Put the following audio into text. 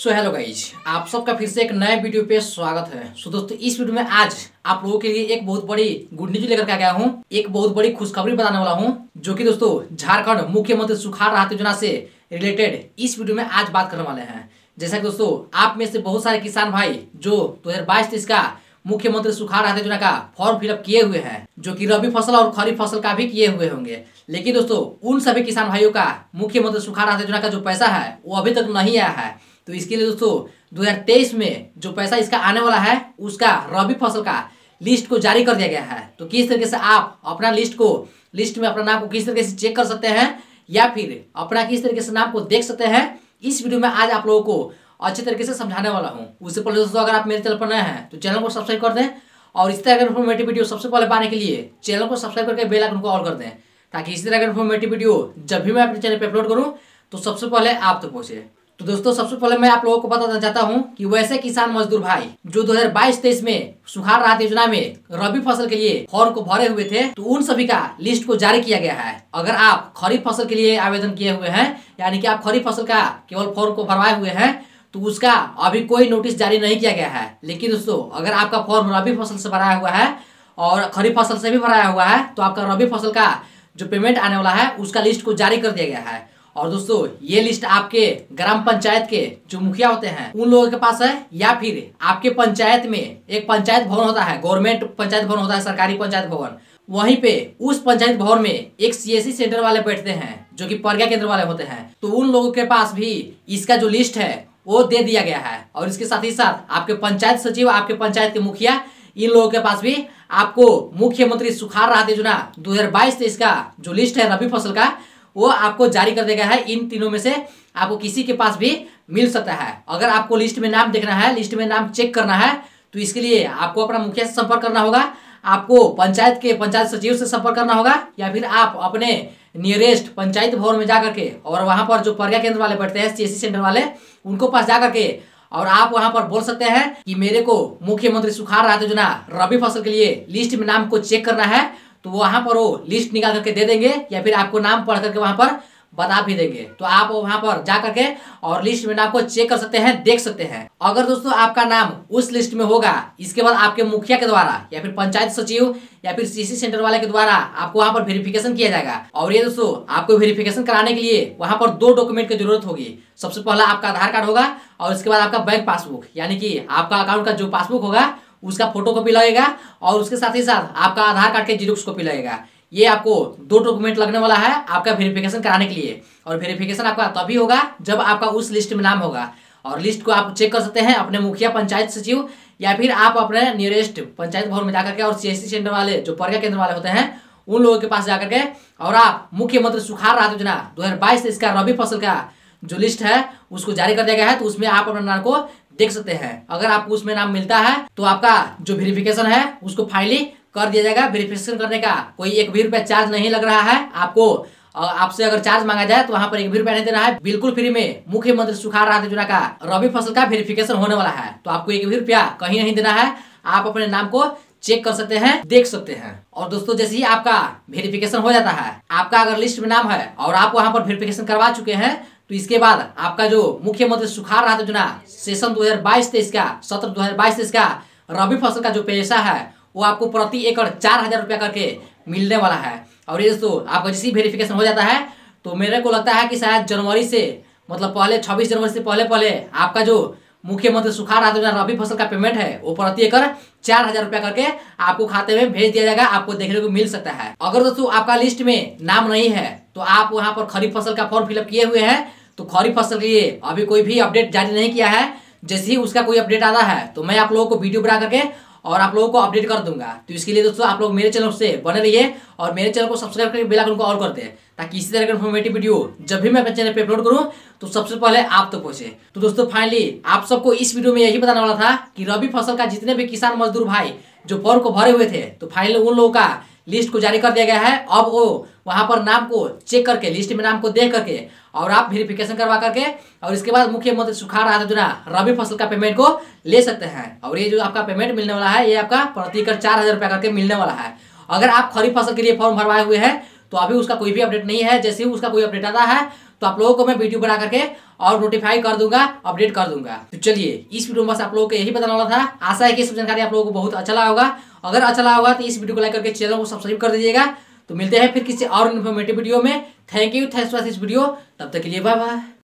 So hello guys आप सबका फिर से एक नए वीडियो पे स्वागत है। सो दोस्तों, इस वीडियो में आज आप लोगों के लिए एक बहुत बड़ी गुड न्यूज़ लेकर के आ गया हूँ। एक बहुत बड़ी खुशखबरी बताने वाला हूँ, जो कि दोस्तों, झारखंड मुख्यमंत्री सुखाड़ राहत योजना से रिलेटेड इस वीडियो में आज बात करने वाले हैं। जैसा कि दोस्तों, आप में से बहुत सारे किसान भाई, जो दो हज़ार बाईस का मुख्यमंत्री सुखाड़ राहत योजना का फॉर्म फिलअप किए हुए हैं, जो कि रबी फ़सल और खरीफ फ़सल का भी किए हुए होंगे। लेकिन दोस्तों, उन सभी किसान भाइयों का मुख्यमंत्री सुखाड़ राहत योजना का जो पैसा है, वो अभी तक नहीं आया है। तो इसके लिए दोस्तों 2023 में जो पैसा इसका आने वाला है, उसका रबी फ़सल का लिस्ट को जारी कर दिया गया है। तो किस तरीके से आप अपना लिस्ट को लिस्ट में अपना नाम को किस तरीके से चेक कर सकते हैं, या फिर अपना किस तरीके से नाम को देख सकते हैं, इस वीडियो में आज आप लोगों को अच्छे तरीके से समझाने वाला हूँ। उससे पहले दोस्तों, अगर आप मेरे चैनल पर नए हैं तो चैनल को सब्सक्राइब कर दें, और इस तरह का इन्फॉर्मेटिव वीडियो सबसे पहले पाने के लिए चैनल को सब्सक्राइब करके बेल आइकन को ऑल कर दें, ताकि इसी तरह का इन्फॉर्मेटिव वीडियो जब भी मैं अपने चैनल पर अपलोड करूँ तो सबसे पहले आप तक पहुँचे। तो दोस्तों, सबसे पहले मैं आप लोगों को बताना चाहता हूँ कि वैसे किसान मजदूर भाई जो 2022-23 में सुखाड़ राहत योजना में रबी फ़सल के लिए फॉर्म को भरे हुए थे तो उन सभी का लिस्ट को जारी किया गया है। अगर आप खरीफ फ़सल के लिए आवेदन किए हुए हैं, यानी कि आप खरीफ फ़सल का केवल फॉर्म को भरवाए हुए हैं तो उसका अभी कोई नोटिस जारी नहीं किया गया है। लेकिन दोस्तों, अगर आपका फॉर्म रबी फ़सल से भराया हुआ है और खरीफ फ़सल से भी भराया हुआ है तो आपका रबी फ़सल का जो पेमेंट आने वाला है, उसका लिस्ट को जारी कर दिया गया है। और दोस्तों, ये लिस्ट आपके ग्राम पंचायत के जो मुखिया होते हैं, उन लोगों के पास है या फिर आपके पंचायत में एक पंचायत भवन होता है गवर्नमेंट पंचायत भवन होता है, सरकारी पंचायत भवन, वहीं पे उस पंचायत भवन में एक सीएससी सेंटर वाले बैठते हैं, जो कि प्रज्ञा केंद्र वाले होते हैं तो उन लोगों के पास भी इसका जो लिस्ट है, वो दे दिया गया है। और इसके साथ ही साथ आपके पंचायत सचिव, आपके पंचायत के मुखिया, इन लोगों के पास भी आपको मुख्यमंत्री सुखाड़ राहत योजना दो हज़ार बाईस तेईस का जो लिस्ट है, रबी फ़सल का वो आपको जारी कर देगा है, इन तीनों में से आपको किसी के पास भी मिल सकता है। अगर आपको लिस्ट में नाम देखना है, लिस्ट में नाम चेक करना है तो इसके लिए आपको अपना मुखिया से संपर्क करना होगा, आपको पंचायत के पंचायत सचिव से संपर्क करना होगा, या फिर आप अपने नियरेस्ट पंचायत भवन में जाकर के, और वहाँ पर जो प्रज्ञा केंद्र वाले बैठते हैं सीएससी सेंटर वाले, उनको पास जाकर के, और आप वहाँ पर बोल सकते हैं कि मेरे को मुख्यमंत्री सुखाड़ राहत योजना रबी फ़सल के लिए लिस्ट में नाम को चेक करना है तो वहाँ पर वो लिस्ट निकाल करके दे देंगे या फिर आपको नाम पढ़ करके वहाँ पर बता भी देंगे। तो आप वहाँ पर जा करके और लिस्ट में नाम को चेक कर सकते हैं, देख सकते हैं। अगर दोस्तों आपका नाम उस लिस्ट में होगा, इसके बाद आपके मुखिया के द्वारा या फिर पंचायत सचिव या फिर सीसी सेंटर वाले के द्वारा आपको वहाँ पर वेरिफिकेशन किया जाएगा। और ये दोस्तों आपको वेरिफिकेशन कराने के लिए वहाँ पर दो डॉक्यूमेंट की ज़रूरत होगी। सबसे पहला आपका आधार कार्ड होगा और उसके बाद आपका बैंक पासबुक यानी कि आपका अकाउंट का जो पासबुक होगा उसका फ़ोटो कॉपी लगेगा और उसके साथ ही साथ आपका आधार कार्ड के जीरोक्स कॉपी लगेगा। ये आपको दो डॉक्यूमेंट लगने वाला है आपका वेरिफिकेशन कराने के लिए। और वेरिफिकेशन आपका तभी होगा जब आपका उस लिस्ट में नाम होगा। और लिस्ट को आप चेक कर सकते हैं अपने मुखिया पंचायत सचिव या फिर आप अपने नियरेस्ट पंचायत भवन में जाकर के और सीएससी सेंटर वाले, जो प्रज्ञा केंद्र वाले होते हैं, उन लोगों के पास जाकर के और आप मुख्यमंत्री सुखाड़ राहत योजना दो हज़ार बाईस इसका रबी फ़सल का जो लिस्ट है, उसको जारी कर दिया गया है तो उसमें आप अपने नाम को देख सकते हैं। अगर आपको उसमें नाम मिलता है तो आपका जो वेरिफिकेशन है, उसको फाइनली कर दिया जाएगा। वेरिफिकेशन करने का कोई एक भी रुपया चार्ज नहीं लग रहा है। आपको आपसे अगर चार्ज मांगा जाए तो वहाँ पर एक भी रुपया नहीं देना है। बिल्कुल फ्री में मुख्यमंत्री सुखाड़ राहत योजना का रबी फ़सल का वेरिफिकेशन होने वाला है। तो आपको एक भी रुपया कहीं नहीं देना है। आप अपने नाम को चेक कर सकते हैं, देख सकते हैं। और दोस्तों, जैसे ही आपका वेरिफिकेशन हो जाता है, आपका अगर लिस्ट में नाम है और आप वहाँ पर वेरिफिकेशन करवा चुके हैं तो इसके बाद आपका जो मुख्यमंत्री सुखाड़ राहत योजना सेशन दो हज़ार बाईस तेईस का, सत्र दो हज़ार बाईस तेईस का, रबी फ़सल का जो पैसा है, वो आपको प्रति एकड़ चार हज़ार रुपया करके मिलने वाला है। और ये दोस्तों, आपका जैसे वेरिफिकेशन हो जाता है तो मेरे को लगता है कि शायद जनवरी से मतलब पहले, छब्बीस जनवरी से पहले पहले आपका जो मुख्यमंत्री सुखाड़ राहत योजना रबी फ़सल का पेमेंट है, वो प्रति एकड़ चार हज़ार रुपया करके आपको खाते में भेज दिया जाएगा, आपको देखने को मिल सकता है। अगर दोस्तों, आपका लिस्ट में नाम नहीं है तो आप वहाँ पर खरीफ फ़सल का फॉर्म फिलअप किए हुए हैं तो खरीफ फ़सल के लिए अभी कोई भी अपडेट जारी नहीं किया है, जैसे ही उसका कोई अपडेट आता है तो मैं आप लोगों को वीडियो बना करके और आप लोगों को अपडेट कर दूँगा। तो इसके लिए दोस्तों, आप लोग मेरे चैनल से बने रहिए और मेरे चैनल को सब्सक्राइब करके बेल आइकन को ऑल कर दे, ताकि इसी तरह का इन्फॉर्मेटिव वीडियो जब भी मैं अपने चैनल पे अपलोड करूँ तो सबसे पहले आप तक तो पहुँचे। तो दोस्तों फाइनली आप सबको इस वीडियो में यही बताने वाला था कि रबी फ़सल का जितने भी किसान मजदूर भाई, जो फॉर्म को भरे हुए थे तो फाइनली उन लोगों का लिस्ट को जारी कर दिया गया है। अब वो वहाँ पर नाम को चेक करके, लिस्ट में नाम को देख करके और आप वेरिफिकेशन करवा करके और इसके बाद मुख्यमंत्री सुखाड़ योजना रबी फ़सल का पेमेंट को ले सकते हैं। और ये जो आपका पेमेंट मिलने वाला है, ये आपका प्रति कर चार हज़ार रुपया करके मिलने वाला है। अगर आप खरीफ फ़सल के लिए फॉर्म भरवाए हुए हैं तो अभी उसका कोई भी अपडेट नहीं है। जैसे ही उसका कोई अपडेट आता है तो आप लोगों को मैं वीडियो बना करके और नोटिफाई कर दूँगा अपडेट कर दूँगा। तो चलिए, इस वीडियो में बस आप लोगों को यही बताने वाला था। आशा है कि सब जानकारी आप लोगों को बहुत अच्छा लगा होगा। अगर अच्छा लगा होगा तो इस वीडियो को लाइक करके चैनल को सब्सक्राइब कर दीजिएगा। तो मिलते हैं फिर किसी और इन्फॉर्मेटिव वीडियो में। Thank you thanks for this video तब तक के लिए बाय बाय